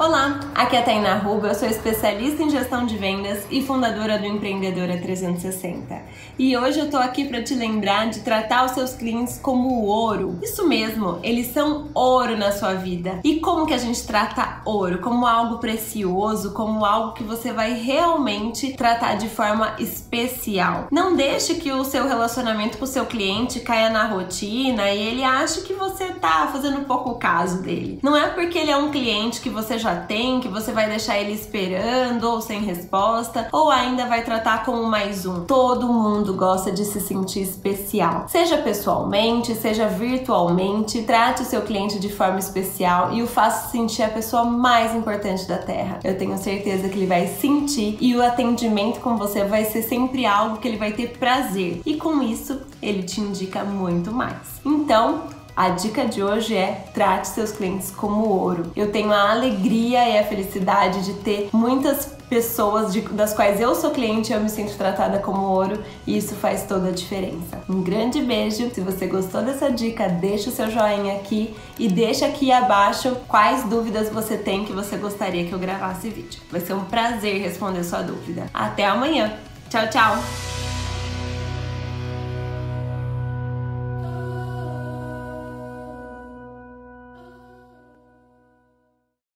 Olá, aqui é a Tainá Ruga, eu sou especialista em gestão de vendas e fundadora do Empreendedora 360. E hoje eu tô aqui para te lembrar de tratar os seus clientes como ouro. Isso mesmo, eles são ouro na sua vida. E como que a gente trata ouro? Como algo precioso, como algo que você vai realmente tratar de forma especial. Não deixe que o seu relacionamento com o seu cliente caia na rotina e ele ache que você tá fazendo pouco caso dele. Não é porque ele é um cliente que você já já tem, que você vai deixar ele esperando ou sem resposta, ou ainda vai tratar como mais um. Todo mundo gosta de se sentir especial, seja pessoalmente, seja virtualmente. Trate o seu cliente de forma especial e o faça sentir a pessoa mais importante da Terra. Eu tenho certeza que ele vai sentir e o atendimento com você vai ser sempre algo que ele vai ter prazer. E com isso, ele te indica muito mais. Então, a dica de hoje é trate seus clientes como ouro. Eu tenho a alegria e a felicidade de ter muitas pessoas de, das quais eu sou cliente eu me sinto tratada como ouro e isso faz toda a diferença. Um grande beijo. Se você gostou dessa dica, deixa o seu joinha aqui e deixa aqui abaixo quais dúvidas você tem que você gostaria que eu gravasse vídeo. Vai ser um prazer responder sua dúvida. Até amanhã. Tchau, tchau.